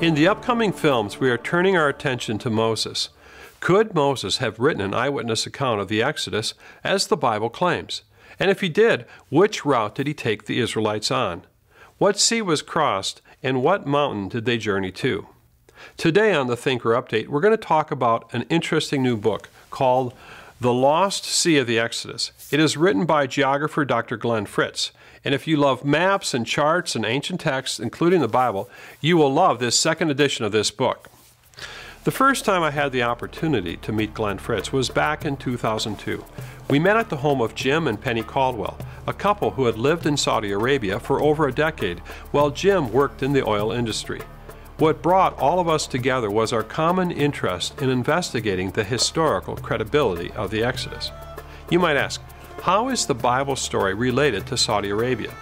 In the upcoming films, we are turning our attention to Moses. Could Moses have written an eyewitness account of the Exodus as the Bible claims? And if he did, which route did he take the Israelites on? What sea was crossed, and what mountain did they journey to? Today on the Thinker Update, we're going to talk about an interesting new book called The Lost Sea of the Exodus. It is written by geographer Dr. Glen Fritz. And if you love maps and charts and ancient texts, including the Bible, you will love this second edition of this book. The first time I had the opportunity to meet Glen Fritz was back in 2002. We met at the home of Jim and Penny Caldwell, a couple who had lived in Saudi Arabia for over a decade while Jim worked in the oil industry. What brought all of us together was our common interest in investigating the historical credibility of the Exodus. You might ask, how is the Bible story related to Saudi Arabia?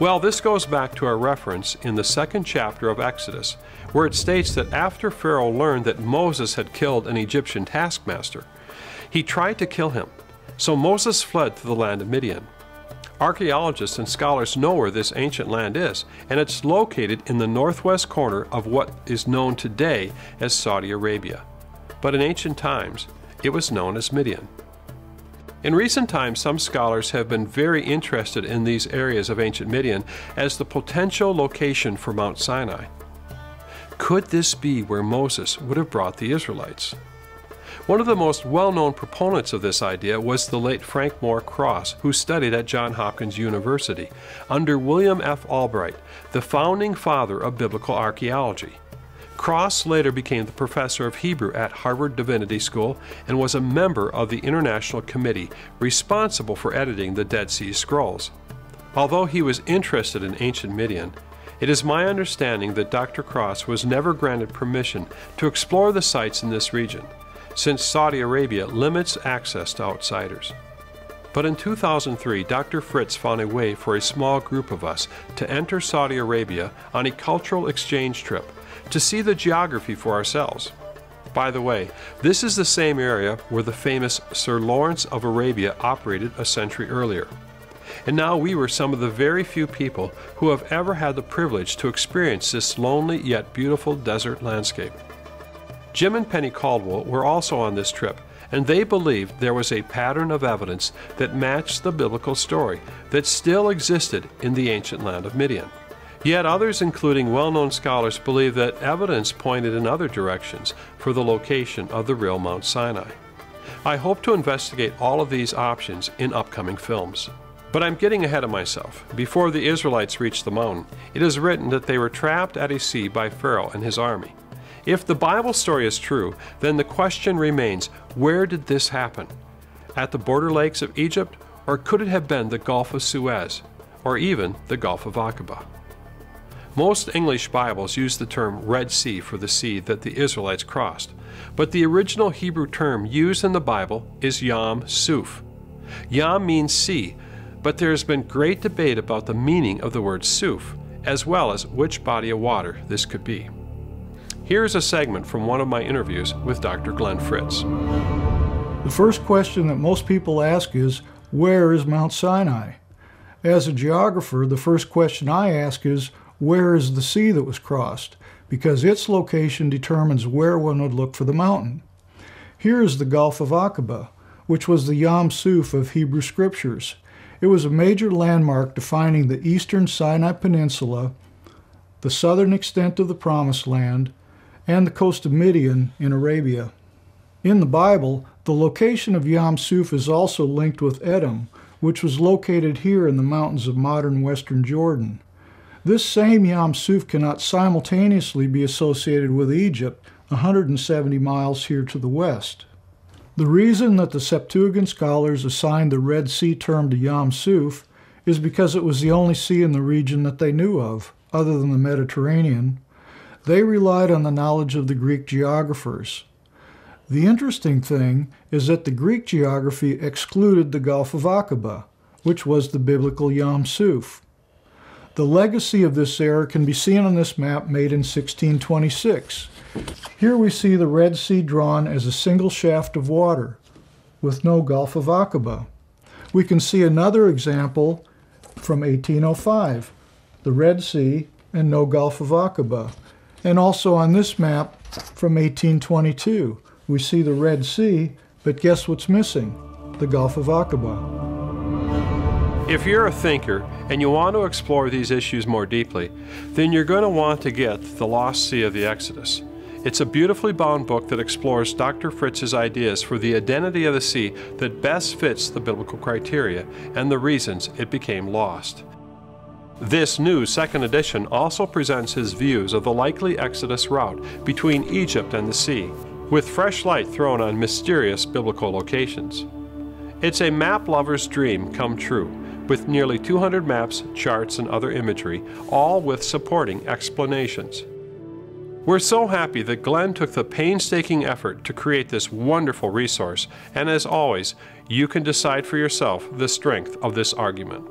Well, this goes back to a reference in the second chapter of Exodus, where it states that after Pharaoh learned that Moses had killed an Egyptian taskmaster, he tried to kill him. So Moses fled to the land of Midian. Archaeologists and scholars know where this ancient land is, and it's located in the northwest corner of what is known today as Saudi Arabia. But in ancient times, it was known as Midian. In recent times, some scholars have been very interested in these areas of ancient Midian as the potential location for Mount Sinai. Could this be where Moses would have brought the Israelites? One of the most well known proponents of this idea was the late Frank Moore Cross, who studied at Johns Hopkins University under William F. Albright, the founding father of biblical archaeology. Cross later became the professor of Hebrew at Harvard Divinity School and was a member of the International Committee responsible for editing the Dead Sea Scrolls. Although he was interested in ancient Midian, it is my understanding that Dr. Cross was never granted permission to explore the sites in this region, since Saudi Arabia limits access to outsiders. But in 2003, Dr. Fritz found a way for a small group of us to enter Saudi Arabia on a cultural exchange trip to see the geography for ourselves. By the way, this is the same area where the famous Sir Lawrence of Arabia operated a century earlier. And now we were some of the very few people who have ever had the privilege to experience this lonely yet beautiful desert landscape. Jim and Penny Caldwell were also on this trip, and they believed there was a pattern of evidence that matched the biblical story that still existed in the ancient land of Midian. Yet others, including well known scholars, believe that evidence pointed in other directions for the location of the real Mount Sinai. I hope to investigate all of these options in upcoming films. But I'm getting ahead of myself. Before the Israelites reached the mountain, it is written that they were trapped at a sea by Pharaoh and his army. If the Bible story is true, then the question remains where did this happen? At the border lakes of Egypt, or could it have been the Gulf of Suez, or even the Gulf of Aqaba? Most English Bibles use the term Red Sea for the sea that the Israelites crossed, but the original Hebrew term used in the Bible is Yam Suf. Yam means sea, but there has been great debate about the meaning of the word Suf, as well as which body of water this could be. Here is a segment from one of my interviews with Dr. Glen Fritz. The first question that most people ask is, Where is Mount Sinai? As a geographer, the first question I ask is, where is the sea that was crossed, because its location determines where one would look for the mountain. Here is the Gulf of Aqaba, which was the Yam Suf of Hebrew scriptures. It was a major landmark defining the eastern Sinai Peninsula, the southern extent of the Promised Land, and the coast of Midian in Arabia. In the Bible, the location of Yam Suf is also linked with Edom, which was located here in the mountains of modern western Jordan. This same Yam Suf cannot simultaneously be associated with Egypt, 170 miles here to the west. The reason that the Septuagint scholars assigned the Red Sea term to Yam Suf is because it was the only sea in the region that they knew of, other than the Mediterranean. They relied on the knowledge of the Greek geographers. The interesting thing is that the Greek geography excluded the Gulf of Aqaba, which was the biblical Yam Suf. The legacy of this error can be seen on this map made in 1626. Here we see the Red Sea drawn as a single shaft of water, with no Gulf of Aqaba. We can see another example from 1805, the Red Sea and no Gulf of Aqaba. And also on this map from 1822, we see the Red Sea, but guess what's missing? The Gulf of Aqaba. If you're a thinker and you want to explore these issues more deeply, then you're going to want to get The Lost Sea of the Exodus. It's a beautifully bound book that explores Dr. Fritz's ideas for the identity of the sea that best fits the biblical criteria and the reasons it became lost. This new second edition also presents his views of the likely Exodus route between Egypt and the sea, with fresh light thrown on mysterious biblical locations. It's a map lover's dream come true, with nearly 200 maps, charts, and other imagery, all with supporting explanations. We're so happy that Glen took the painstaking effort to create this wonderful resource, and as always, you can decide for yourself the strength of this argument.